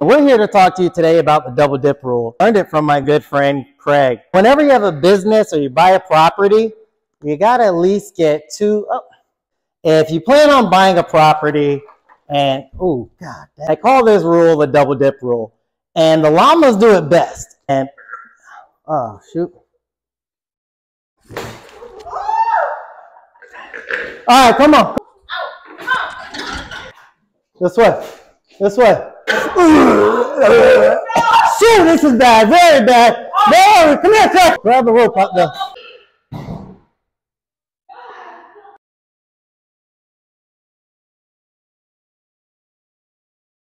We're here to talk to you today about the double dip rule. Learned it from my good friend Craig. Whenever you have a business or you buy a property, you got to at least get two. Oh, if you plan on buying a property and, oh, God, I call this rule the double dip rule. And the llamas do it best. And, oh, shoot. All right, come on. This way. This way. Shoot, this is bad. Very bad. No, come here, come. Grab the rope out there.